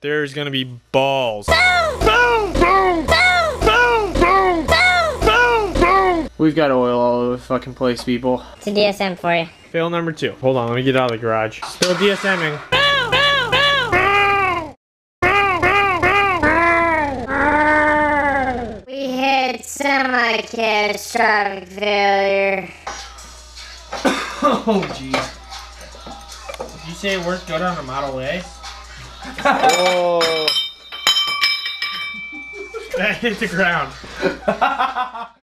there's gonna be balls. Boom! Boom! Boom! Boom! Boom! Boom! Boom! We've got oil all over the fucking place, people. It's a DSM for you. Fail number two. Hold on, let me get out of the garage. Still DSMing. We had semi-catastrophic failure. Oh, jeez. Did you say it worked good on a Model A? Oh. that hit the ground.